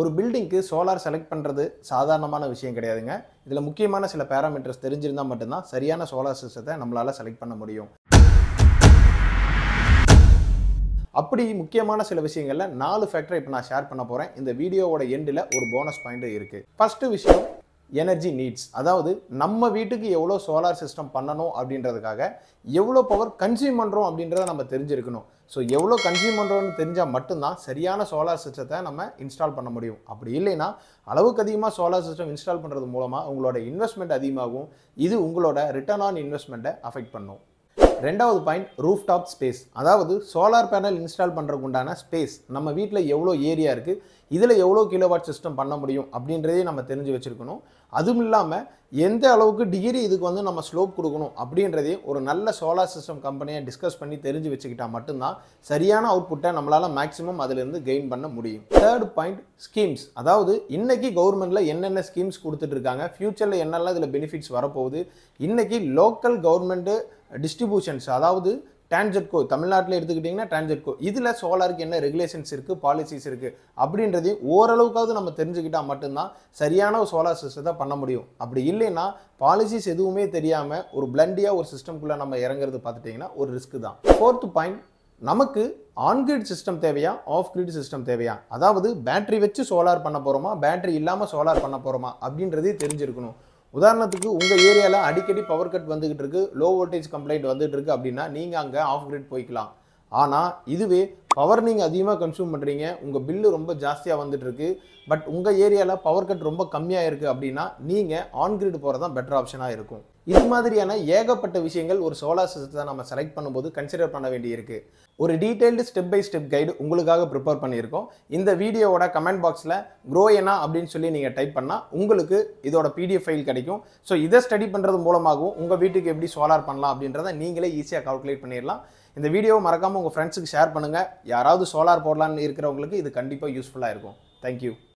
ஒரு பில்டிங்க்கு solar select பண்ணுறது சாதாரணமான விஷயம் கிடையாதுங்க. இதில் முக்கியமான சில பேராமீட்டர்ஸ் தெரிஞ்சிருந்தால் மட்டும்தான் சரியான சோலார் சிஸ்டத்தை நம்மளால் செலக்ட் பண்ண முடியும். அப்படி முக்கியமான சில விஷயங்களில் நாலு ஃபேக்டரை இப்போ நான் ஷேர் பண்ண போகிறேன் இந்த வீடியோவோட எண்டில் ஒரு போனஸ் பாயிண்ட் இருக்குது ஃபஸ்ட்டு விஷயம் எனர்ஜி நீட்ஸ் அதாவது நம்ம வீட்டுக்கு எவ்வளோ சோலார் சிஸ்டம் பண்ணணும் அப்படின்றதுக்காக எவ்வளோ பவர் கன்சியூம் பண்ணுறோம் அப்படின்றத நம்ம தெரிஞ்சிருக்கணும். ஸோ எவ்வளோ கன்சியூம் பண்ணுறோம்னு தெரிஞ்சால் மட்டும்தான் சரியான சோலார் சிஸ்டத்தை நம்ம இன்ஸ்டால் பண்ண முடியும். அப்படி இல்லைன்னா அளவுக்கு அதிகமாக சோலார் சிஸ்டம் இன்ஸ்டால் பண்ணுறது மூலமாக உங்களோட இன்வெஸ்ட்மெண்ட் அதிகமாகும். இது உங்களோட ரிட்டர்ன் ஆன் இன்வெஸ்ட்மெண்ட்டை அஃபெக்ட் பண்ணும். ரெண்டாவது பாயிண்ட் ரூஃப் டாப் ஸ்பேஸ் அதாவது சோலார் பேனல் இன்ஸ்டால் பண்ணுறதுக்கு உண்டான ஸ்பேஸ் நம்ம வீட்டில் எவ்வளோ ஏரியா இருக்குது இதில் எவ்வளோ கிலோவாட் சிஸ்டம் பண்ண முடியும் அப்படின்றதையும் நம்ம தெரிஞ்சு வச்சுருக்கணும். அதுவும் இல்லாமல் எந்த அளவுக்கு டிகிரி இதுக்கு வந்து நம்ம ஸ்லோப் கொடுக்கணும் அப்படின்றதையும் ஒரு நல்ல சோலார் சிஸ்டம் கம்பெனியை டிஸ்கஸ் பண்ணி தெரிஞ்சு வச்சுக்கிட்டால் மட்டும்தான் சரியான அவுட்புட்டை நம்மளால் மேக்ஸிமம் அதிலிருந்து கெயின் பண்ண முடியும். தேர்ட் பாயிண்ட் ஸ்கீம்ஸ் அதாவது இன்றைக்கி கவர்மெண்ட்டில் என்னென்ன ஸ்கீம்ஸ் கொடுத்துட்ருக்காங்க ஃப்யூச்சரில் என்னெல்லாம் இதில் பெனிஃபிட்ஸ் வரப்போகுது இன்றைக்கி லோக்கல் கவர்மெண்ட்டு டிஸ்ட்ரிபியூஷன்ஸ் அதாவது டான்ஜெட்கோ தமிழ்நாட்டில் எடுத்துக்கிட்டிங்கன்னா டான்ஜெட்கோ இதில் சோலாருக்கு என்ன ரெகுலேஷன்ஸ் இருக்குது பாலிசிஸ் இருக்குது அப்படின்றதையும் ஓரளவுக்காவது நம்ம தெரிஞ்சுக்கிட்டால் மட்டும்தான் சரியான ஒரு சோலார் சிஸ்டத்தை பண்ண முடியும். அப்படி இல்லைன்னா பாலிசிஸ் எதுவுமே தெரியாமல் ஒரு பிளண்டியாக ஒரு சிஸ்டம்குள்ளே நம்ம இறங்குறது பார்த்துட்டிங்கன்னா ஒரு ரிஸ்க் தான். ஃபோர்த் பாயிண்ட் நமக்கு ஆன்கிரிட் சிஸ்டம் தேவையா ஆஃப் கிரிட் சிஸ்டம் தேவையா? அதாவது பேட்டரி வச்சு சோலார் பண்ண போகிறோமா பேட்டரி இல்லாமல் சோலார் பண்ண போகிறோமா அப்படின்றதே தெரிஞ்சிருக்கணும். உதாரணத்துக்கு உங்கள் ஏரியாவில் அடிக்கடி பவர் கட் வந்துக்கிட்டு இருக்குது லோ வோல்டேஜ் கம்ப்ளைண்ட் வந்துகிட்டு இருக்குது அப்படின்னா நீங்கள் அங்கே ஆஃப் கிரிட் போய்க்கலாம். ஆனால் இதுவே பவர் நீங்கள் அதிகமாக கன்சியூம் பண்ணுறீங்க உங்கள் பில்லு ரொம்ப ஜாஸ்தியாக வந்துட்டுருக்கு பட் உங்கள் ஏரியாவில் பவர் கட் ரொம்ப கம்மியாக இருக்குது அப்படின்னா நீங்கள் ஆன் கிரிட் போகிறது தான் பெட்டர் ஆப்ஷனாக இருக்கும். இது மாதிரியான ஏகப்பட்ட விஷயங்கள் ஒரு சோலார் சிஸ்டத்தை நம்ம செலக்ட் பண்ணும்போது கன்சிடர் பண்ண வேண்டியிருக்கு. ஒரு detailed step by step guide உங்களுக்காக ப்ரிப்பேர் பண்ணியிருக்கோம். இந்த வீடியோவோட கமெண்ட் பாக்ஸில் க்ரோயனா அப்படின்னு சொல்லி நீங்கள் டைப் பண்ணால் உங்களுக்கு இதோட பிடிஎஃப் ஃபைல் கிடைக்கும். ஸோ இதை ஸ்டடி பண்ணுறது மூலமாகவும் உங்கள் வீட்டுக்கு எப்படி சோலார் பண்ணலாம் அப்படின்றத நீங்களே ஈஸியாக கால்குலேட் பண்ணிடலாம். இந்த வீடியோவை மறக்காமல் உங்கள் ஃப்ரெண்ட்ஸுக்கு ஷேர் பண்ணுங்கள் யாராவது சோலார் போடலான்னு இருக்கிறவங்களுக்கு இது கண்டிப்பாக யூஸ்ஃபுல்லாக இருக்கும். தேங்க்யூ